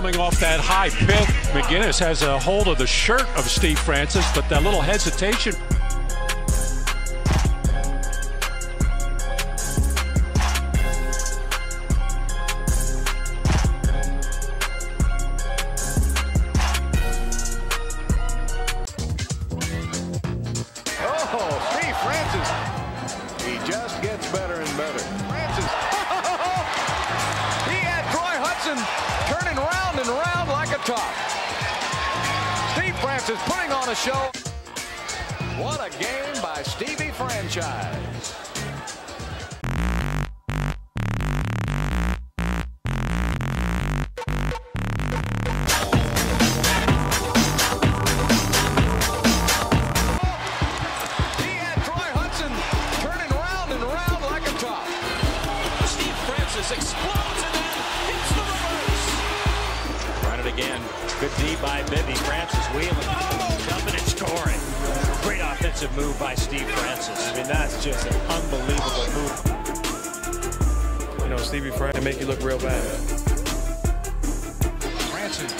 coming off that high pick. McGinnis has a hold of the shirt of Steve Francis, but that little hesitation. Oh, Steve Francis. He just gets better and better. Francis. he had Troy Hudson turning round and like a top. Steve Francis putting on a show. What a game by Stevie Franchise. Again. Good D by Bibby. Francis wheeling. Oh, Jumping and scoring. Great offensive move by Steve Francis. I mean, that's just an unbelievable move. You know, Stevie Francis make you look real bad. Francis.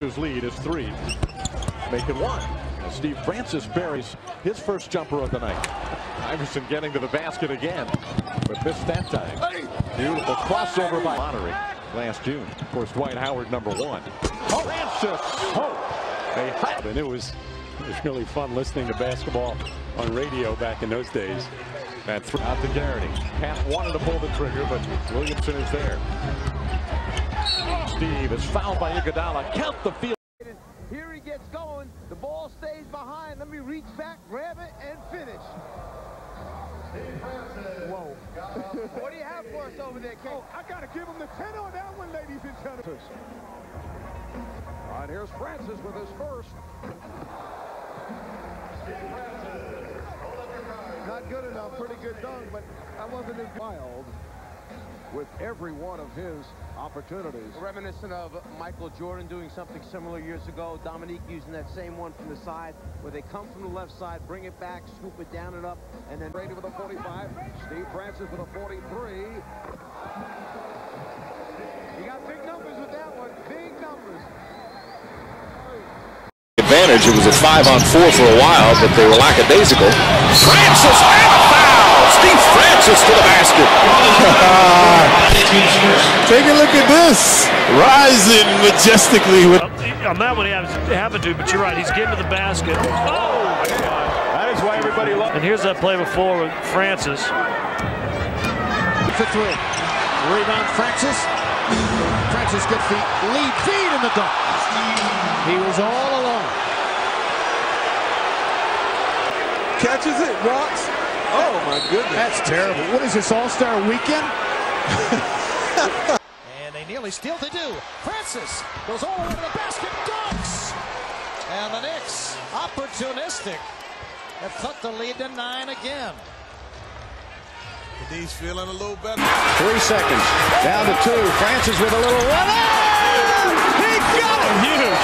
His lead is three. Make it one. Steve Francis buries his first jumper of the night. Iverson getting to the basket again, but missed that time. Beautiful crossover by Monterey last June. Of course, Dwight Howard number one. Francis. Oh, a hot. And it was, it was really fun listening to basketball on radio back in those days. That three out to Garrity. Pat wanted to pull the trigger, but Williamson is there. Steve is fouled by Iguodala. Count the field. Here he gets going. The ball stays behind. Let me reach back, grab it, and finish. Whoa. what do you have for us over there, Kate? Oh, I got to give him the 10 on that one, ladies and gentlemen. All right, here's Francis with his first. Not good enough. Pretty good dunk, but that wasn't as Wild with every one of his opportunities. Reminiscent of Michael Jordan doing something similar years ago. Dominique using that same one from the side where they come from the left side, bring it back, scoop it down and up, and then McGrady with a 45. Steve Francis with a 43. You got big numbers with that one. Big numbers. Advantage. It was a five on four for a while, but they were lackadaisical. Francis and a foul. Steve Francis to the basket. Take a look at this. Rising majestically with On that one, he happened to, but you're right. He's getting to the basket. Oh! That is why everybody loves. And here's that play before with Francis. For three. Rebound, Francis. Francis gets the lead feed in the dunk. He was all alone. catches it, walks. Oh my goodness. That's terrible. What is this, All-Star Weekend? and they nearly steal. They do. Francis goes all the way to the basket, dunks, and the Knicks opportunistic have cut the lead to nine again. He's feeling a little better. Three seconds. Down to two. Francis with a little run. Oh, he got it. Huge.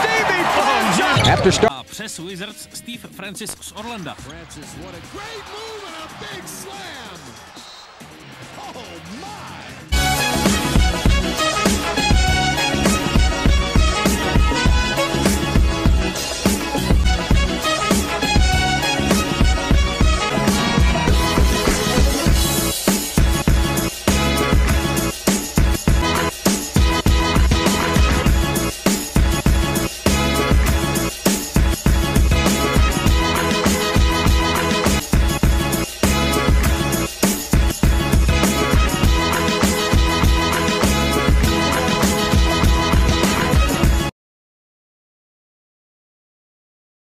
Stevie Francis. After start. Přes Wizards Steve Francis z Orlanda. Francis, what a great move and a big slam. Oh, my.